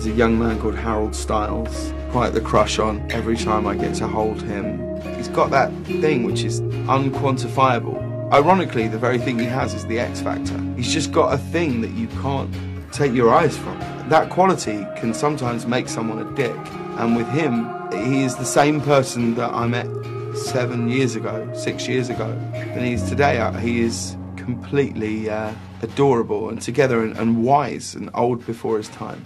There's a young man called Harold Styles, quite the crush on every time I get to hold him. He's got that thing which is unquantifiable. Ironically, the very thing he has is the X Factor. He's just got a thing that you can't take your eyes from. That quality can sometimes make someone a dick. And with him, he is the same person that I met seven years ago, six years ago, than he is today. Uh, he is completely uh, adorable and together and, and wise and old before his time.